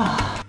啊。